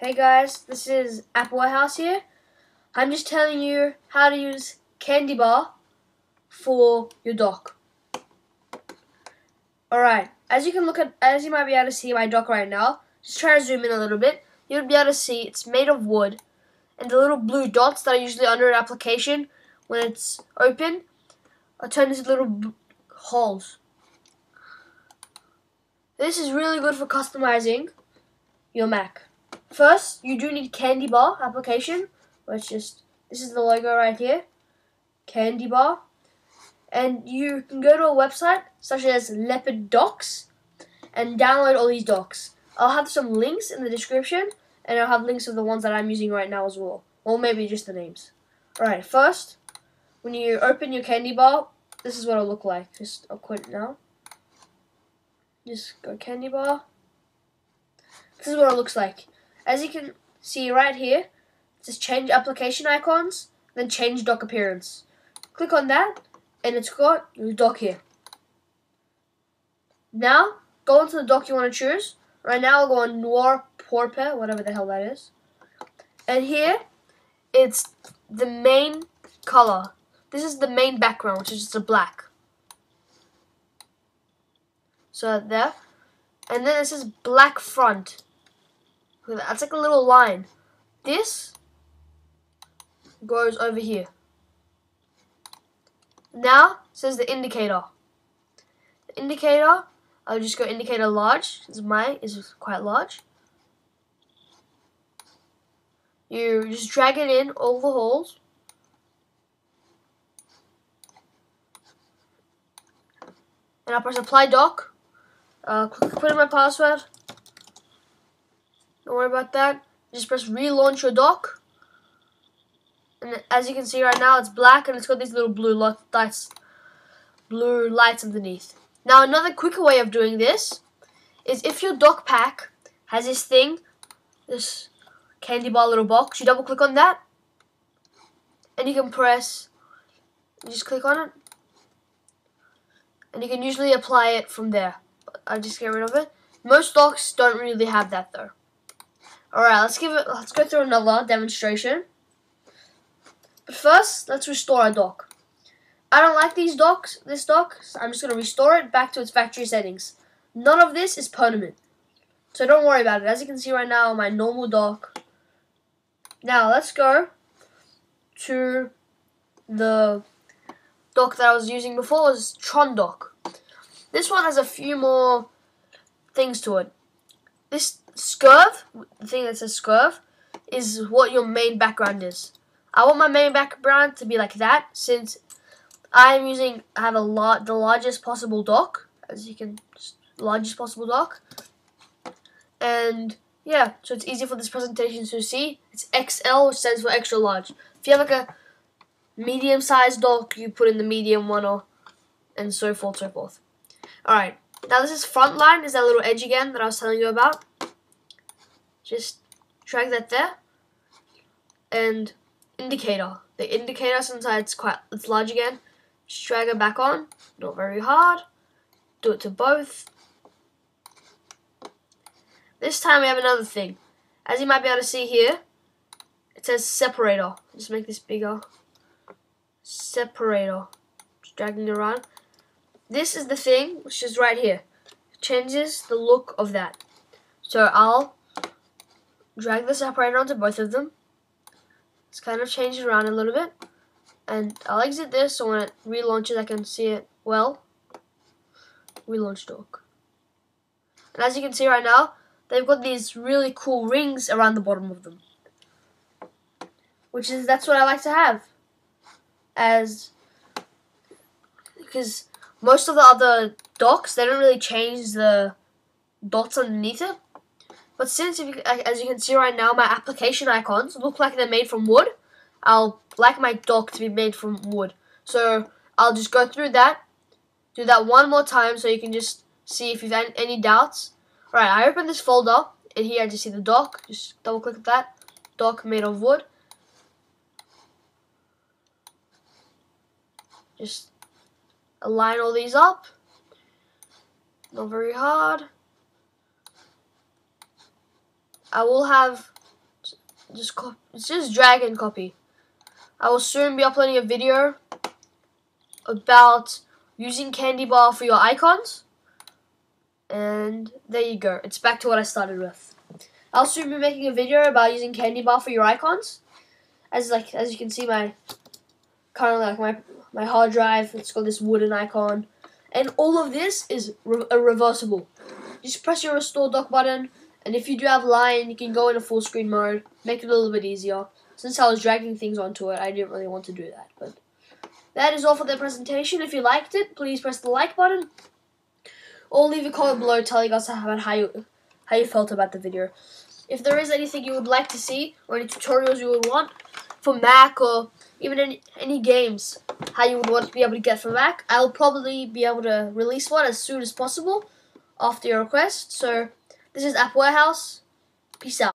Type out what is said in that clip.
Hey guys, this is Apple House here. I'm just telling you how to use Candy Bar for your dock. Alright, as you can look at, as you might be able to see my dock right now, just try to zoom in a little bit, you'll be able to see it's made of wood, and the little blue dots that are usually under an application when it's open are turned into little holes. This is really good for customizing your Mac. First, you do need Candy Bar application, which just this is the logo right here, Candy Bar, and you can go to a website such as Leopard Docks, and download all these docks. I'll have some links in the description, and I'll have links of the ones that I'm using right now as well, or maybe just the names. Alright, first, when you open your Candy Bar, this is what it'll look like. Just I'll quit now. Just go candy bar. This is what it looks like. As you can see right here, just change application icons, then change dock appearance. Click on that, and it's got your dock here. Now, go into the dock you want to choose. Right now, I'll go on Noir Pourpre, whatever the hell that is. And here, it's the main color. This is the main background, which is just a black. So there. And then it says black front. That's like a little line. This goes over here. Now says the indicator. The indicator, I'll just go indicator large. This mine is quite large. You just drag it in all the holes. And I'll press apply dock. Uh, put in my password. Don't worry about that. Just press relaunch your dock. And as you can see right now, it's black and it's got these little blue lights, blue lights underneath. Now, another quicker way of doing this is if your dock pack has this thing, this candy bar little box, you double click on that, and you can press, you just click on it, and you can usually apply it from there. I just get rid of it. Most docks don't really have that though. Alright, let's give it let's go through another demonstration. But first, let's restore our dock. I don't like these docks, this dock, so I'm just gonna restore it back to its factory settings. None of this is permanent. So don't worry about it. As you can see right now, my normal dock. Now let's go to the dock that I was using before was Tron dock. This one has a few more things to it. This scurv, the thing that says scurv, is what your main background is. I want my main background to be like that since I'm using, I have a lot, the largest possible dock, as you can, largest possible dock. And yeah, so it's easy for this presentation to see. It's XL, which stands for extra large. If you have like a medium sized dock, you put in the medium one or, and so forth, so forth. Alright, now this is front line, is that little edge again that I was telling you about. Just drag that there. And indicator. The indicator, since it's quite it's large again, just drag it back on. Not very hard. Do it to both. This time we have another thing. As you might be able to see here, it says separator. Just make this bigger. Separator. Just dragging it around. This is the thing, which is right here. Changes the look of that. So I'll drag the separator onto both of them. It's kind of changed around a little bit. And I'll exit this so when it relaunches I can see it well. Relaunch dock. And as you can see right now, they've got these really cool rings around the bottom of them. Which is, that's what I like to have. As, because most of the other docks, they don't really change the dots underneath it. But since, you, as you can see right now, my application icons look like they're made from wood, I'll like my dock to be made from wood. So I'll just go through that, do that one more time so you can just see if you've any doubts. Alright, I open this folder, and here I just see the dock. Just double click that. Dock made of wood. Just align all these up. Not very hard. I will have just it's just drag and copy. I will soon be uploading a video about using Candy Bar for your icons. And there you go. It's back to what I started with. I'll soon be making a video about using Candy Bar for your icons. As like as you can see, my currently like my my hard drive. It's got this wooden icon, and all of this is re reversible. Just press your restore dock button, and if you do have line, you can go into full screen mode. Make it a little bit easier. Since I was dragging things onto it, I didn't really want to do that, but. That is all for the presentation. If you liked it, please press the like button or leave a comment below telling us about how you how you felt about the video. If there is anything you would like to see or any tutorials you would want for Mac or even any, any games how you would want to be able to get for Mac, I'll probably be able to release one as soon as possible after your request. So this is App Warehouse. Peace out.